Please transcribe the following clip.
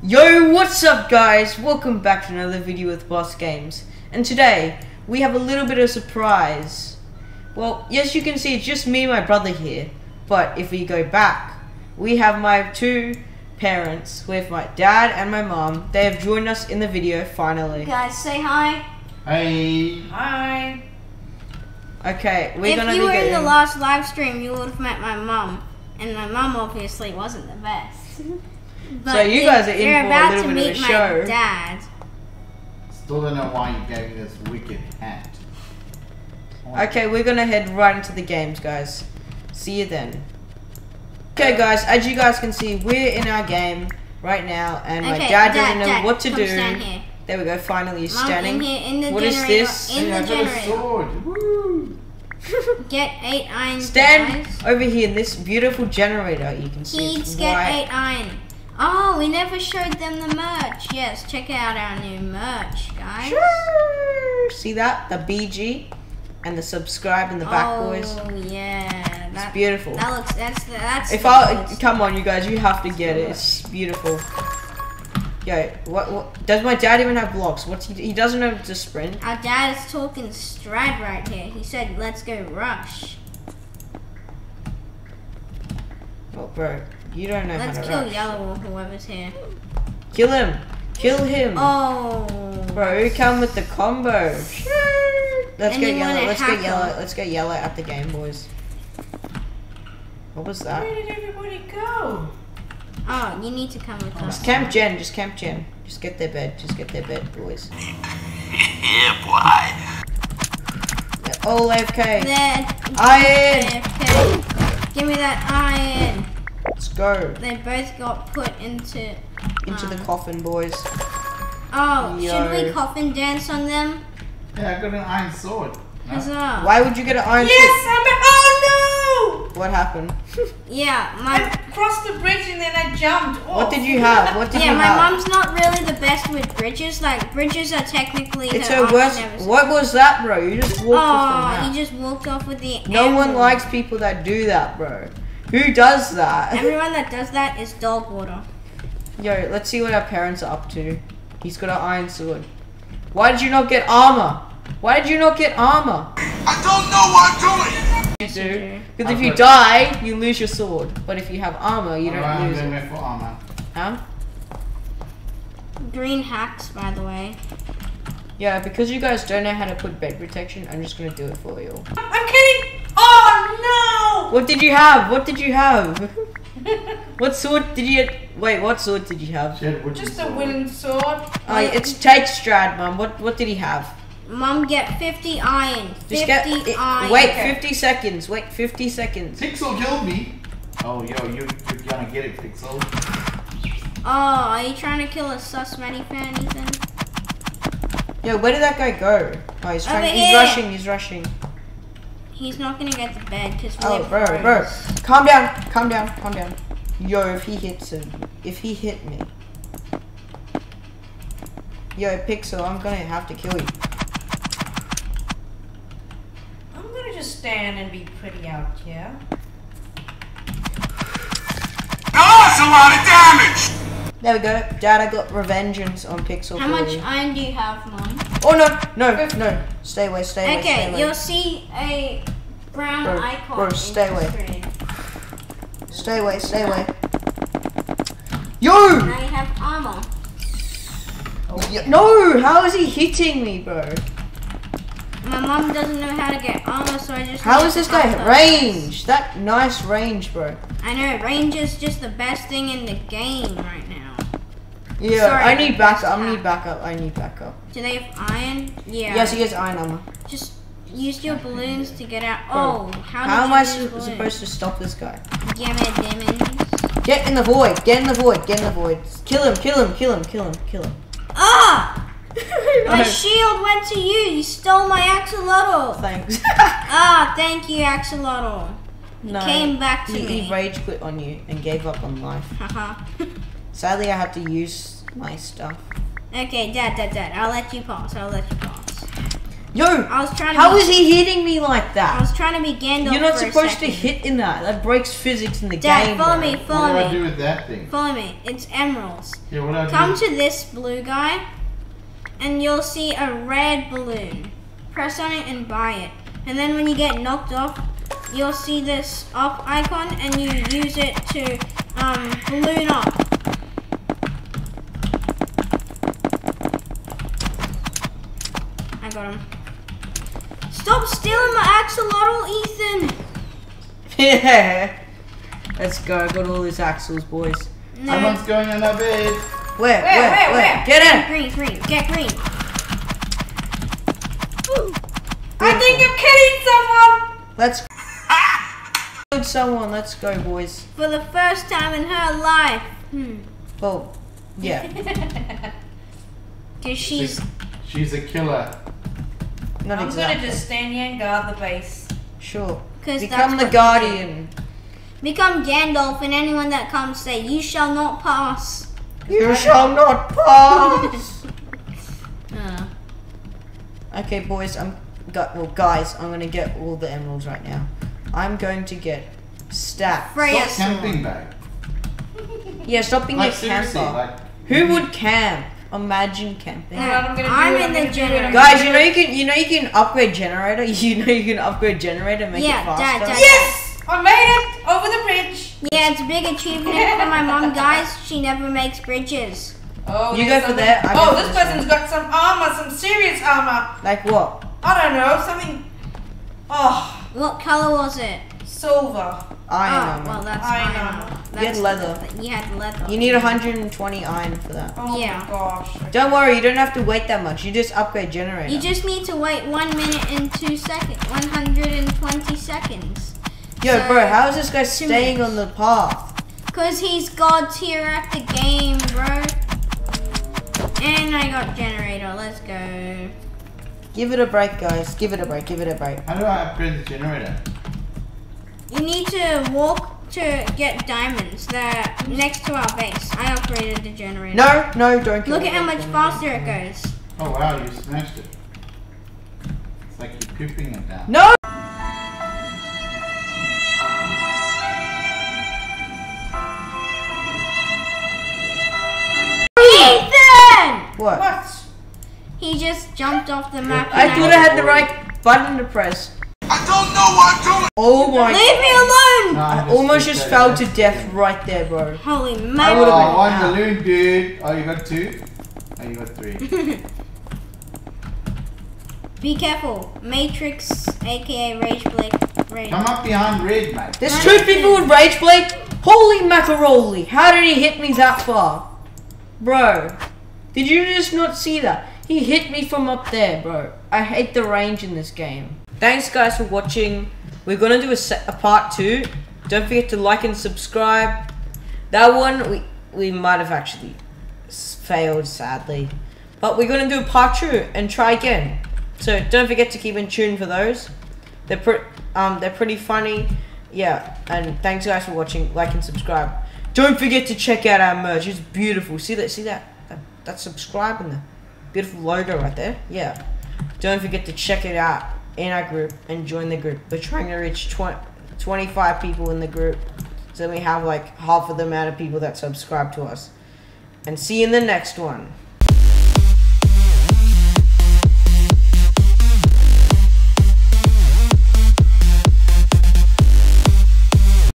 Yo, what's up guys? Welcome back to another video with Boss Games. And today, we have a little bit of surprise. Well, yes you can see it's just me and my brother here. But if we go back, we have my two parents with my dad and my mom. They have joined us in the video finally. Guys, say hi. Hey. Hi. Okay, we're if gonna If you were in the last live stream, you would have met my mom. and my mom obviously wasn't the best. But So you guys are in you're for a about little to bit of meet a my show. dad. Still don't know why you gave me this wicked hat. Okay, we're gonna head right into the games, guys. See you then. Okay, guys, as you guys can see, we're in our game right now, and my dad Dad, doesn't know Dad, what to do. stand here. There we go. Finally, he's Mum, standing. in here, in the What is generator. this? In Hey, the I got a generator. sword. Woo. Get eight iron. Stand guys. over here in this beautiful generator. You can see Kids it's get white. eight iron. Oh, we never showed them the merch. Yes, check out our new merch, guys. Sure. See that? The BG and the subscribe in the back, oh, boys. Oh yeah. That, beautiful. That looks. That's that's. If I come on, you guys, you have to get it. It's beautiful. Yo, what, what? Does my dad even have blocks? What's he? He doesn't know to sprint. Our dad is talking stride right here. He said, "Let's go rush. Oh, bro, you don't know Let's how to kill rush. Yellow or whoever's here." Kill him. Kill him. Oh, Bro, you come with the combo. Let's get Anyone yellow. Let's get hacker? yellow. Let's get yellow at the game, boys. What was that? Where did everybody go? Oh, you need to come with us. Just camp gen. Just camp gen. Just get their bed. Just get their bed, boys. Yeah, boy. They're all AFK. There. Iron. AFK. Give me that iron. Let's go They both got put into. into the um, coffin, boys. Oh, should we coffin dance on them? Yeah, I got an iron sword. No? Huzzah. Why would you get an iron? Sword? Yes, I'm. Oh sword? What happened? Yeah, my. I crossed the bridge and then I jumped off. what did you have? What did Yeah, you my mom's not really the best with bridges. Like bridges are technically. It's her her worst. What was that, bro? You just walked off Oh, you just walked off with the. No one likes people that do that, bro. Who does that? Everyone that does that is dog water. Yo, let's see what our parents are up to. He's got an iron sword. Why did you not get armor? Why did you not get armor? I don't know what I'm doing. You do. do. Because if you die, you lose your sword. But if you have armor, you don't Alright, I'm lose it. for armor. Huh? Green hacks, by the way. Yeah, because you guys don't know how to put bed protection, I'm just gonna do it for you. I'm kidding. Oh What did you have? What did you have? what sword did you? Wait, what sword did you have? She had Just a wooden sword. Oh, it's take Strad, mum. What what did he have? Mom, get 50 iron. 50 Just get. it- iron. wait, Okay. 50 seconds. Wait, 50 seconds. Pixel killed me. Oh, yo, you, you're gonna get it, Pixel. Oh, are you trying to kill a sus Maddie fan, Ethan? Yo, where did that guy go? Oh, he's trying. Over He's here. rushing. He's rushing. He's not gonna get the bed because we Oh, have bro, bro, calm down, calm down, calm down. Yo, if he hits him, if he hit me, yo, Pixel, I'm gonna have to kill you. I'm gonna just stand and be pretty out here. Oh, that's a lot of damage. There we go. Dad, I got revengeance on Pixel. How for much iron do you have, Mom? Oh no, no, no! Stay away, stay away, stay Okay, away. you'll see a brown Bro, icon. bro, stay away. screen. Stay away, stay away. Yo! Now you have armor. Oh, Yo- No! How is he hitting me, bro? My mom doesn't know how to get armor, so I just. How is this guy range? That nice range, bro. I know range is just the best thing in the game right now. Yeah, Sorry, I need backup. I need backup. I need backup. Do they have iron? Yeah. Yes, he has iron armor. Just use your balloons to get out. Oh, how, How am I su- use balloons? supposed to stop this guy? Me demons. Get in the void. Get in the void. Get in the void. Kill him. Kill him. Kill him. Kill him. Kill him. Ah! My shield went to you. You stole my axolotl. Thanks. Ah, thank you, axolotl. no, Came back to he, me. he rage quit on you and gave up on life. Haha. Sadly, I had to use my stuff. okay, Dad, Dad, Dad. I'll let you pass. I'll let you pass. Yo, I was trying to how be, is he hitting me like that? I was trying to be Gandalf You're not for a supposed to hit in that. That breaks physics in the Dad, game. follow bro. me, What follow do I do me. with that thing? Follow me. It's emeralds. Yeah, what do I Come do? to this blue guy, and you'll see a red balloon. Press on it and buy it. And then when you get knocked off, you'll see this up icon, and you use it to um, balloon up. I got him. Stop stealing my axolotl, Ethan! Yeah. Let's go. I got all these axles, boys. No. Someone's going in a bed. Where? Where? where, Where? where? Get in. Green, green, get green. I think I'm killing someone. Let's killed someone. Let's go, boys. For the first time in her life. Hmm. Oh, yeah. Because she's. She's a killer. Not I'm exactly. gonna just stand here and guard the base. Sure. Because Become the guardian. Become Gandalf, and anyone that comes say, "You shall not pass." You shall not pass. Uh, okay, boys. I'm. Got, well, guys, I'm gonna get all the emeralds right now. I'm going to get stacks. Freya Stop camping, babe. Yeah, stop being Like a camper. like Who would camp? Imagine camping. You know what I'm gonna do? I'm in the gonna generator. Guys, you know you can you know you can upgrade generator. You know you can upgrade generator and make Yeah, it Dad, faster. Dad. Yes, I made it over the bridge. yeah, it's a big achievement for my mom, guys. She never makes bridges. Oh, You there's go for that, I Oh, this this person's got some armor, some serious armor. Like what? I don't know, something. Oh, What color was it? silver. Iron oh, armor. well, that's Iron iron armor. Armor. You had leather. You had leather. You need 120 iron for that. Oh Yeah. my gosh. Don't worry, you don't have to wait that much. You just upgrade generator. You just need to wait one minute and two seconds. 120 seconds. Yo, so- bro, how is this guy staying minutes. on the path? Cause he's god tier at the game, bro. And I got generator. Let's go. Give it a break, guys. Give it a break. Give it a break. how do I upgrade the generator? You need to walk to get diamonds. They're next to our base. I upgraded the generator. No, no, don't. Look at how much faster it goes. Oh wow, you smashed it. It's like you're pooping it down. No. Ethan! What? What? He just jumped off the map. I and thought I had the right button to press. I don't know what I'm doing. Oh my! Leave me alone! No, I I almost just that, fell yeah. to death right there, bro. Holy man. would've Oh, been one out. balloon, dude. Oh, you got two? Oh, you got three. Be careful. Matrix, aka Rage Blade. Rage. Come up behind red, mate. There's Right. two people with rage blade. Holy macaroni! How did he hit me that far, bro? Did you just not see that? He hit me from up there, bro. I hate the range in this game. Thanks, guys, for watching. We're gonna do a, a part two. Don't forget to like and subscribe. That one we we might have actually failed, sadly, but we're gonna do a part two and try again. So don't forget to keep in tune for those. They're pre- um they're pretty funny. Yeah, and thanks guys for watching. Like and subscribe. Don't forget to check out our merch. It's beautiful. See that? See that? that that's subscribe and the beautiful logo right there. Yeah. Don't forget to check it out in our group and join the group. We're trying to reach 20, 25 people in the group. So we have like half of the amount of people that subscribe to us. And see you in the next one.